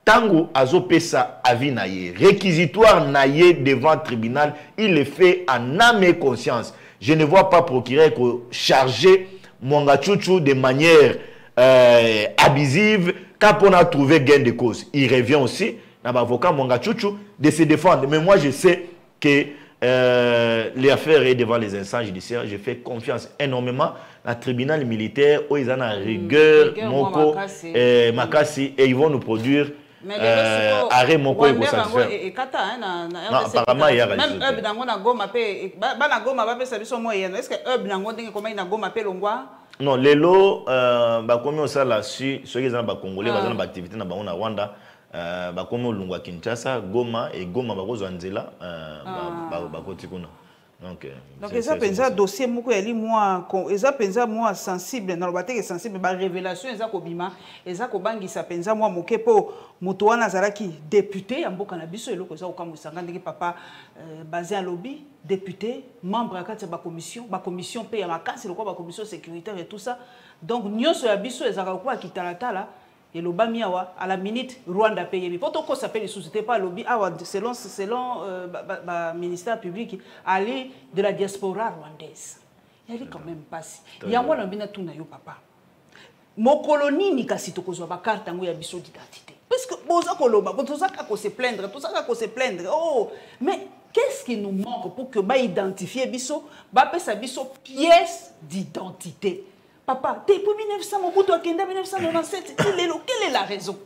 tango azopesa avis na ye réquisitoire na ye devant tribunal il le fait en âme et conscience je ne vois pas procureur charger Mwanga Chuchu de manière euh, abusive. Quand on a trouvé gain de cause il revient aussi na avocat Mwanga Chuchu de se défendre. Mais moi je sais que euh, l'affaire est devant les instances judiciaires. Je fais confiance énormément au tribunal militaire où ils ont la rigueur, rigueur, moko, makasi. euh, et ils vont nous produire euh, arrêt moko et na Non, apparemment, il y a même hub nango na goma mpe ba- bana goma bapesa biso mo yeno est ce que hub nango ndenge komai na goma longwa? Non, lelo, euh, bakomi osala su soki eza na bacongolais Ah. baza na baactivité na bango na rwanda. Euh, bakomi olungwa kinshasa goma e goma bakozwa nzela euh, ba- ba- bakoti kuna donc eza mpenza dossier moko yali mwa eza mpenza mwa sensible. Naloba teke sensible barévélation eza kobima eza kobangisa mpenza mwa moke mpo moto wana azalaki député ya mboka na biso eloko eza kokamwisanga ndenge papa euh, bazin alobi député membre ya kati ya bacommission bacommission mpe ya makasi lokola bacommission sécuritaire et tout ça. Donc nyonso ya biso ezalaka lokola kitalatala elobami awa à la minute rwanda mpe yebi mpo tokosa mpe lisusu te mpo alobi awa selon, selon euh, baministère public ali de la diaspora rwandaise yali quand même mpasi yango wana lobi natuna yo papa mokolo nini kasi tokozwa bakarte yango ya biso d'identité parce que boza koloba bo toza kaka kose plaindre toza kaka kose plaindre oh mais qu'est-ce qui nous manque pour que baidentifie biso bapesa biso pièce d'identité papa depuis 1900 mobutu akenda 1997 ti lelo quelle est la raison?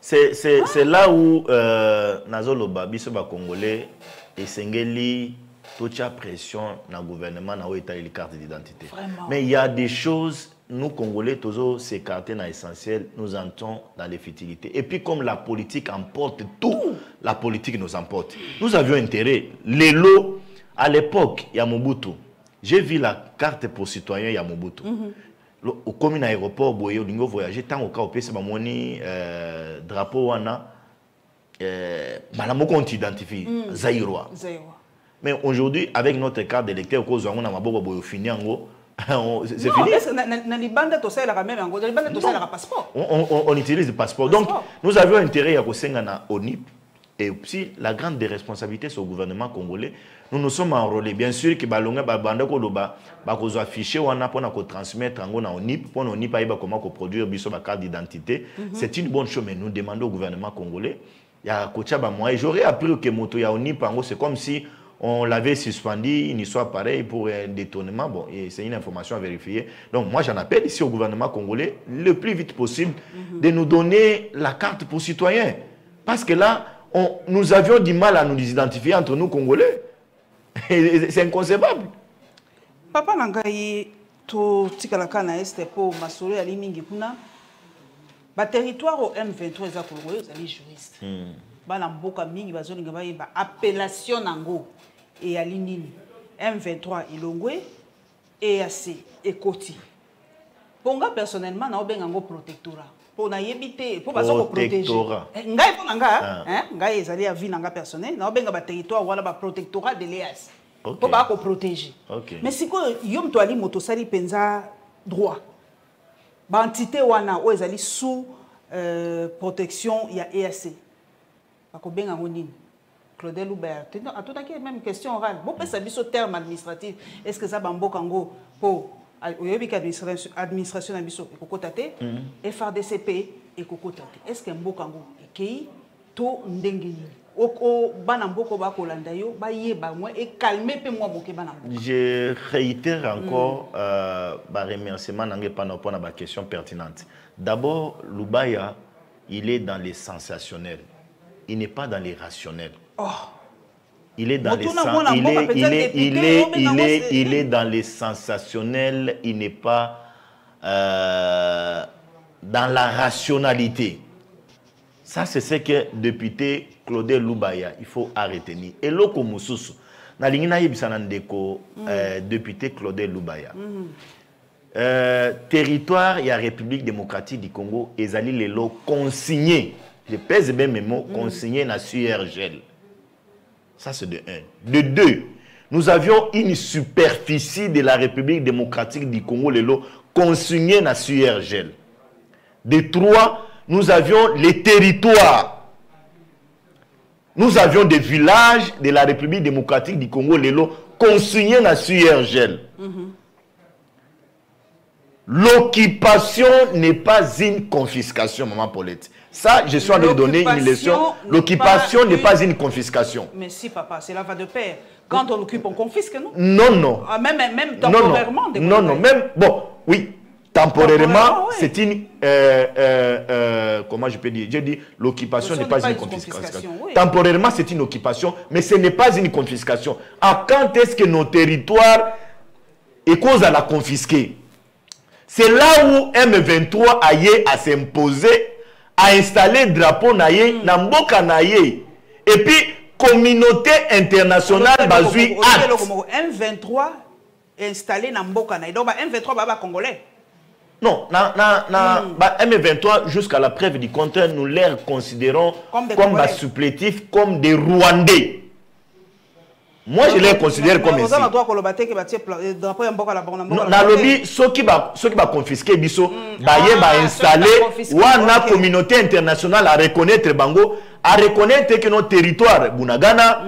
C'est c'est là où euh, nazoloba biso bacongolais esengeli totia pression na gouvernement na oyo etaleli carte d'identité. Mais il y a des choses nous congolais tozo s'écarter na essentiel nous entrons dans les futilités. Et puis comme la politique emporte tout la politique nous emporte. Nous avions intérêt. Lelo à l'époque ya mobutu j'ai vu la carte pour citoyen ya mobutu Lo- okomi na aéroport boye olingi ovoyage ntango ka opesi bamoni euh, drapeau wana euh, bala moko on t'identifie zairwa Zaïwa. mais aujourd'hui avec notre carte d'électeur kozwa yango na maboko boye ofini yango on- utilise le passeport. Donc, nous avions intérêt à Kosengana ONIP. Et aussi, la grande des responsabilités sur le gouvernement congolais, nous nous sommes enrôlés. Bien sûr, que Balonga, Babanda, Koloba, Bakozo affiché, on a pour transmettre en ONIP, pour ONIP, aïba comment qu'on produire ma carte d'identité. C'est une bonne chose, mais nous demandons au gouvernement congolais, il y a Kochaba moi, et j'aurais appris que Moto ONIP, en gros, c'est comme si on l'avait suspendu, une histoire pareille pour un détournement. Bon, c'est une information à vérifier. Donc, moi, j'en appelle ici au gouvernement congolais, le plus vite possible, de nous donner la carte pour citoyens. Parce que là, on- nous avions du mal à nous identifier entre nous, Congolais. C'est inconcevable. papa na ngai totikalaka na este mpo masolo yali mingi kuna. Baterritoire o m23 eza kolongo oyo ozali juriste. Bana mboka mingi bazolinga bayeba. Appellation nango eyali nini? M23 elongwe eac ekoti mpo nga personnellement naobenga yango protectorat mpo nayebi te mpo baza koprotege Protectorat. Eh, ngai mpo na nga Ah. hein, ngai ezali ya vie na nga personnel naobenga baterritoire wana baprotectorat de l'eas Ok. mpo mais sikoyo yo moto ali moto osali mpenza droit. Baentité wana oyo ezali sous euh, protection ya eac bakobenga yango nini? Claudel hubert atunaki même question orale. Bopesa biso terme administratif. Est ce que eza bamboka yango administration na biso ekokota te frdc mpe ekokota te est ce que mboka yango ekei to ndenge nini O- o- bana mboka oyo bakolanda yo bayeba mwa ekalme mpe mwa moke bana mboka Je réitère encore euh, remerciement nange pendant pour ma question pertinente. D'abord, Lubaya, il est dans les sensationnels. Il n'est pas dans les rationnels. oh. Il est dans les il est, il est, député, il est, mais il non, est, c'est- il est dans les sensationnels. Il n'est pas euh, dans la rationalité. Ça, c'est ce que député Claudel Lubaya, il faut arrêter. ni. Et loko mususu. Na lingi na yebisa na ndeko euh, député Claudel Lubaya. Euh, territoire et la République démocratique du Congo, ezali lelo consigné. Je pèse bien mes mots, consigné na SURGL. Ça, c'est de un. De deux, nous avions une superficie de la République démocratique du Congo, lelo, consignée na SURGL. De trois, nous avions les territoires. Nous avions des villages de la République démocratique du Congo, lelo, consignés na SURGL. L'occupation n'est pas une confiscation, maman Paulette. Ça, je suis en train de donner une leçon. L'occupation n'est pas pas une confiscation. mais si papa cela va de pair quand on occupe on confisque non? Non, non. Ah, même, temporairement non. Non, non. Même, bon, oui. Temporairement, Temporairement, oui. c'est une. euh, euh, euh, comment je peux dire? J'ai dit l'occupation n'est pas, une confiscation. confiscation, oui. Temporairement, c'est une occupation, mais ce n'est pas une confiscation. À quand est-ce que nos territoires et cause à la confisquer? C'est là où M23 a yé à s'imposer, à installer drapeau na mboka naye. Et puis, communauté internationale bazui acte. M23 installé na mboka na donc ba M23 baba congolais Non, na, na, na, bah, M23, jusqu'à la preuve du contraire, nous les considérons Comme des comme, bah, supplétifs, comme des Rwandais. moi je les considère comme ainsi nalobi soki baconfiske biso baye bainstalle wana communauté internationale areconnaitre bango areconnaitre ke no territoire bunagana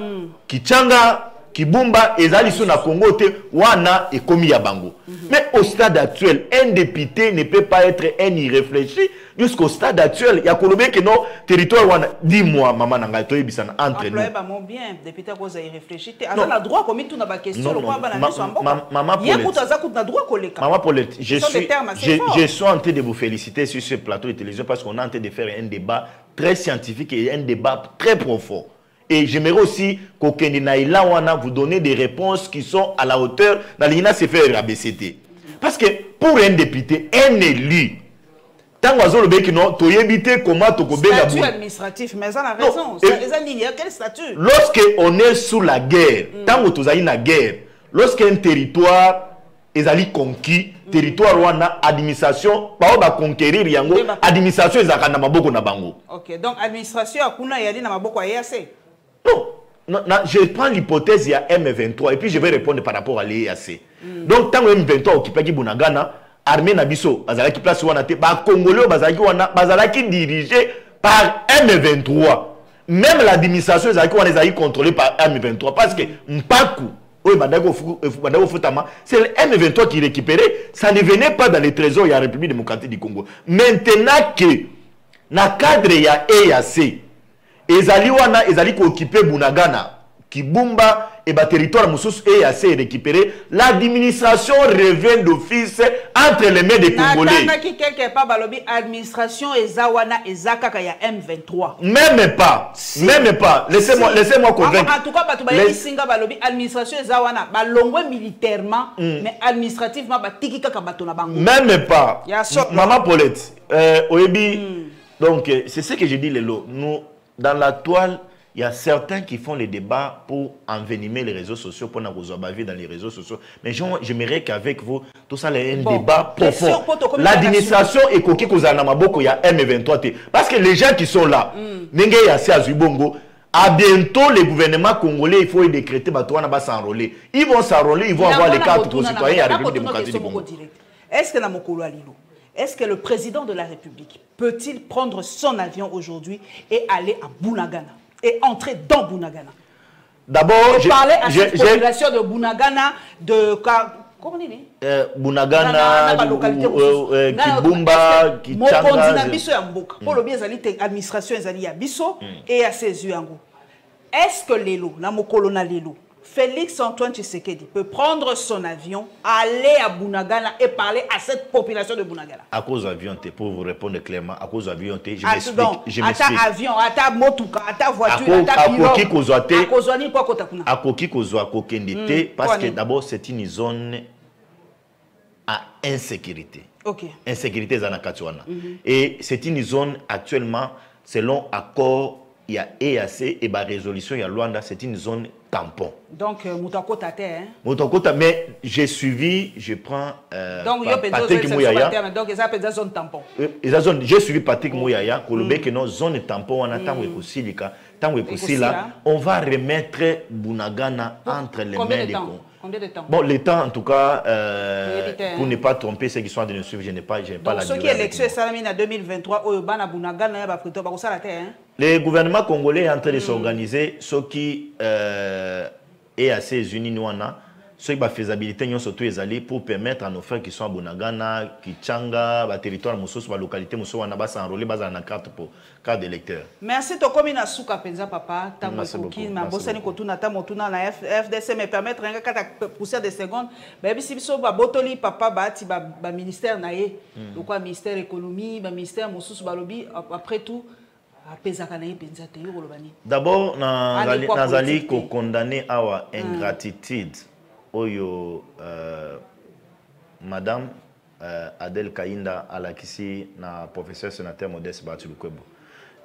kichanga Kibumba ezali so na Congo te wana ekomi ya bango. Mais au stade actuel un député ne peut pas être un irréfléchi jusqu'au stade actuel. Ya kolobe que non territoire wana dis-moi maman nanga toyebisana entre nous. Employé bango bien député akoza irréfléchi te aza na droit komituna baquestion Non, lokola non, bana ma- nyonso ya ma- Maman Paulette. kutu aza kutu na droit koleka Maman Paulette, je suis, je, je suis en train de vous féliciter sur ce plateau de télévision parce qu'on est en train de faire un débat très scientifique et un débat très profond. Et j'aimerais aussi qu'au vous donner des réponses qui sont à la hauteur dans l'INA faire ABCT. Parce que pour un député, un élu, tant que nous avons évité comment tu statut administratif mais raison. Ça- nini ya quel statut? lorsque on est sous la guerre ntango tozali na guerre lorsqu'un territoire ezali conquis territoire wana administration bao baconquérir yango Nde ba- administration ezalaka na maboko na bango. Ok donc administration ya kuna eyali na maboko ya eac non je prends l'hypothèse ya M23 et puis je vais répondre par rapport à l'EAC donc ntango M23 okipaki bunagana armée na biso bazalaki place wana te bacongolais oyo bazalaki wana bazalaki dirigé par M23. Même l'administration ezalaki wana ezalaki contrôlé par M23 parce que mpaku bandaki ofutama c'est le M23 qui récupérait ça ne venait pas dans les trésors ya République démocratique du Congo. Maintenant que na cadre ya EAC ezali wana ezali kookipe bunagana. Kibumba et baterritoire mosusu EAC récupéré. L'administration revient d'office entre les mains des congolais. Natangaki quelque part balobi administration eza wana eza kaka ya m23. Même pas même pas. Laissez-moi Si. laissez-moi convaincre. En tout cas bato bayebisinga balobi administration eza wana. Balongwe militairement mais administrativement batiki kaka bato na bango. Même pas. Maman Paulette euh, oyebi donc euh, c'est ce que je dis lelo. Nous dans la toile il y a certains qui font les débats pour envenimer les réseaux sociaux, pour nous vie dans les réseaux sociaux. Mais j'aimerais qu'avec vous, tout ça, il y ait un Bon, débat profond. L'administration est coquille qu'on a maboko, il y a M23. T. Parce que les gens qui sont là, Nenge Azubongo, à bientôt, les gouvernements congolais, il faut décréter, toi, on va s'enrôler. Ils vont s'enrôler, ils vont avoir les cartes pour citoyens à la République démocratique du Congo. Est-ce que Namokolo Alilo, est-ce que le président de la République peut-il prendre son avion aujourd'hui et aller à Bunagana et entrer dans Bunagana? D'abord, et j'ai- parler à cette population de Bunagana, de comment on dit? Euh, na Bunagana, balocalité euh, euh, Kibumba, mokonzi na Kichanga. biso ya mboka. Mpo lobi ezali te administration ezali ya biso e ya sezu yango. Est ce que lelo na mokolo na lelo félix antoine tshisekedi peut prendre son avion aller à bunagana et parler à cette population de bunagana À cause avion, pour vous répondre clairement, à cause avion, je Ah, m'explique. Je ata m'explique. avion ata motuka ata voiture Ako- ata akoki kozwa te. akozwa nini mpo akota kuna akoki kozwa kokende te parce que d'abord c'est une zone à insécurité ok insécurité eza na kati wana et c'est une zone actuellement selon accord ya EAC et ba résolution ya Luanda c'est une zone tampon. Donc euh, moto akota te hein? moto akota mais j'ai suivi je prends euh, donc Pa- Patrick Mouyaya. donc eza mpenza zone tampon. Euh, j'ai suivi Patrick Mouyaya kolobe que non zone tampon wana tango ekosilika. tango ekosila Ekosila. on va remettre Bunagana entre les combien mains de des Congolais combien de temps? Bon, le temps, en tout cas, euh, pour ne pas tromper ceux qui sont en train de nous suivre, je n'ai pas, pas donc la durée avec élection moi. esalami na 2023 oyo bana bunagana ya bafrito bakosala te hein? Le gouvernement congolais est en train de s'organiser, ce qui euh, est à ces unis, nous, on a, soki bafaisabilité nyonso to ezali pour permettre à nos frères qui sont à bonagana kichanga baterritoire mosusu balocalité mosusu wana basenrole bazala na carte po carte d'électeur. Merci tokomi na suka mpenza papa ntango ekoki nabosani kotuna ta motuna na fdc mais permettre yanga kata poussière de seconde. Bayebisi biso babotoli papa baati baministère na ye. Hmm. Lokwa ministère économie baministère mosusu balobi après tout apesaka na ye mpenza te yo koloba nini? D'abord nazali kokondane awa hmm. ingratitude. mm. Oyo euh, madame euh, Adèle Kainda alakisi na professeur sénateur Modeste Bati Lukwebo.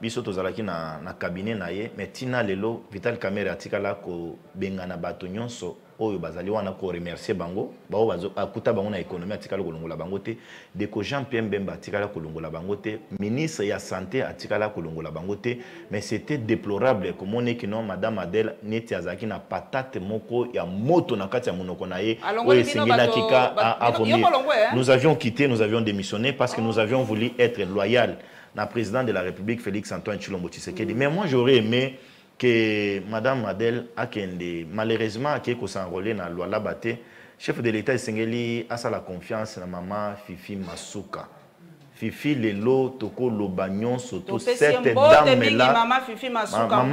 Biso tozalaki na, na cabinet na ye mais tina lelo Vital Kamerhe atikala kobengana bato nyonso oyo bazali wana koremercier bango bao bazo- akuta bango na économie atikala kolongola bango te. Deko jean pierre mbemba atikala kolongola bango te. Ministre ya santé atikala kolongola bango te. Mais c'était déplorable. Komoneki no madame adele neti azalaki na patate moko ya moto na kati ya monoko na ye oyo esengelaki ka bato- a- a bino- vomir. yo molongwe, hein? nous avions quitté nous avions démissionné parce que nous avions voulu être loyal. Na président de la république félix antoine chilombo tshisekedi. Mais moi j'aurais aimé que madame adele akende malheureusement akei kosenrole na lwalaba te chef de l'état esengeli asala confiance na mama fifi masuka fifi lelo tokoloba nyonso to cette ye mbote dame mingi là mama fifi masuka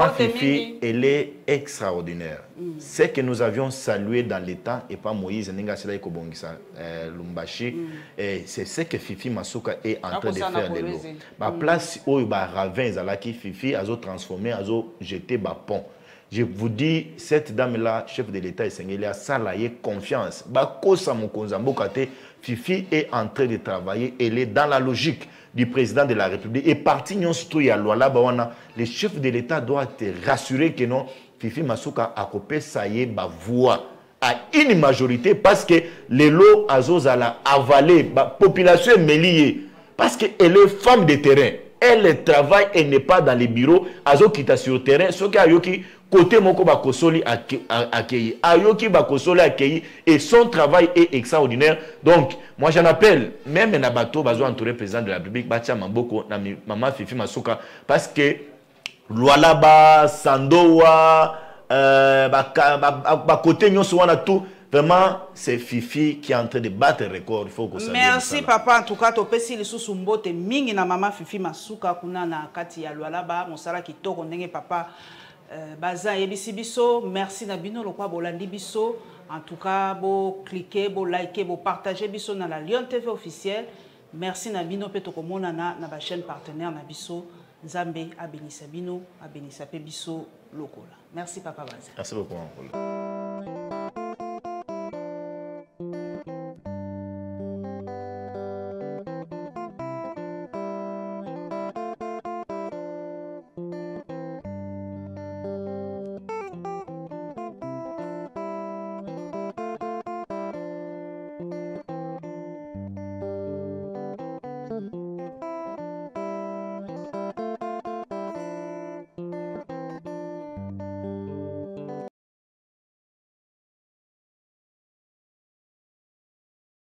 elle est extraordinaire. C'est que nous avions salué dans temps, et pas Moïse Ekobongisa euh, Lumbashi, et c'est ce que Fifi Masuka est en train de faire de l'eau. Kolwezi. Ma place où il va ravin, Zalaki Fifi, a transformé, a jeté bas pont. Je vous dis, cette dame-là, chef de l'État, Esengeli, a salaye confiance. Bakosa Mokonza Mbokate, Fifi est en train de travailler. Elle est dans la logique du président de la République. Et parti le chef de l'État doit te rassurer que non, Fifi Masuka a copé ça y voix à une majorité parce que les lots azozala avalé, ba population est mêlée parce qu'elle est femme de terrain. Elle travaille et n'est pas dans les bureaux. Azo kita sur le terrain. Ce qui a côté moko bakosoli accueilli. Ayoki bakosoli accueilli et son travail est extraordinaire. Donc, moi j'en appelle, même Nabato, bazo entouré président de la République, Batia Mamboko, na maman Fifi Masuka, parce que Lualaba, Sandowa, euh, bakote nyonso wana tout, vraiment, c'est Fifi qui est en train de battre le record. Il faut que ça merci papa en tout cas topesi lisusu mbote mingi na mama fifi masuka kuna na kati ya lwalaba mosala kitoko ndenge papa baza ayebisi biso merci na bino lokwa bolandi biso. En tout cas boclike bolike bopartage biso na la lion tv officielle. Merci na bino mpe tokomonana na bachaîne partenaire na biso. Nzambe abenisa bino mpe biso lokola merci papa baza.